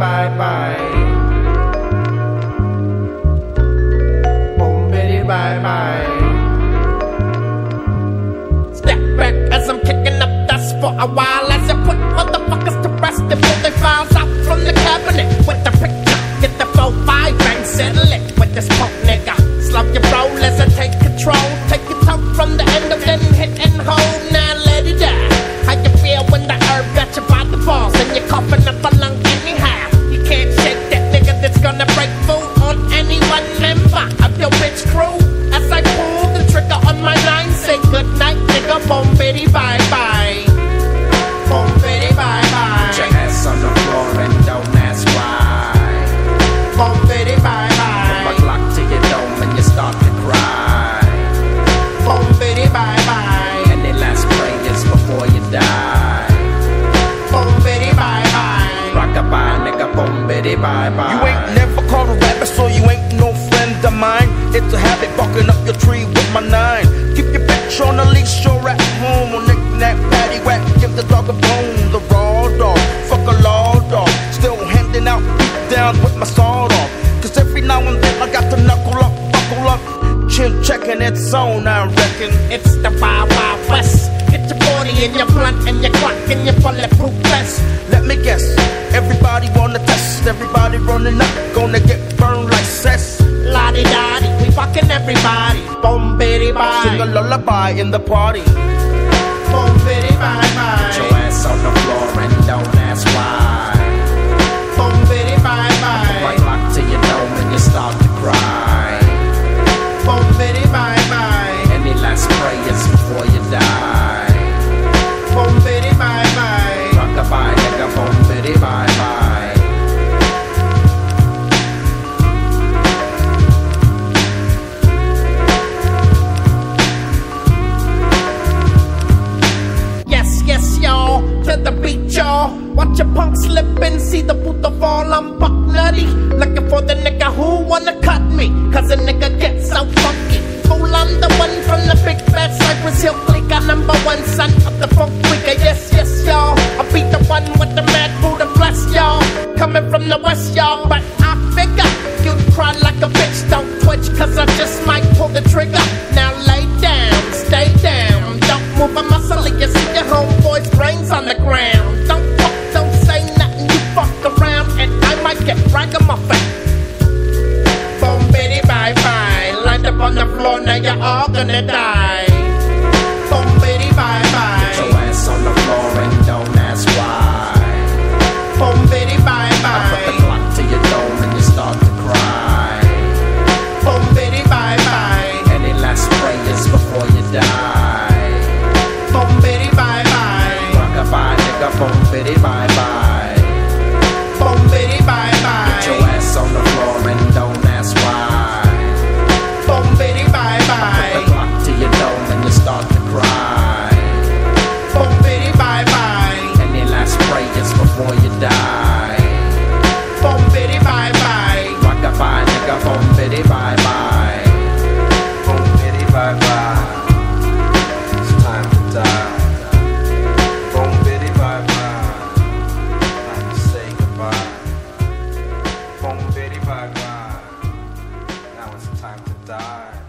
bye bye. Boom biddy bye bye. Step back as I'm kicking up dust for a while as I put motherfuckers bye bye. You ain't never caught a rabbit, so you ain't no friend of mine. It's a habit barking up your tree with my nine. Keep your bitch on the leash or at home. On knick-knack, paddywhack, give the dog a bone. The raw dog, fuck a law dog. Still handing out beat down with my sword off. Cause every now and then I got to knuckle up, buckle up. Chin checking its on, I reckon. Lullaby in the party. Your ass on the Watch a punk slip and see the puta fall. I'm buck nutty. Looking for the nigga who wanna cut me. Cause a nigga gets so funky. Fool, I'm the one from the big bad Cypress Hill clique. i number one son of the funk wigger. Yes, yes, y'all. I'll be the one with the mad food and bless y'all. Coming from the west, y'all. But I figure you'd cry like a bitch. Don't twitch, cause I just might pull the trigger. die. Boom, bye, bye. Get your ass on the floor and don't ask why. Boom, bye, bye. I put the clock to your dome and you start to cry. Boom, bye, bye. Any last prayers before you die. Boom, bye, bye. Rock-a-bye, nigga, boom, bye. die.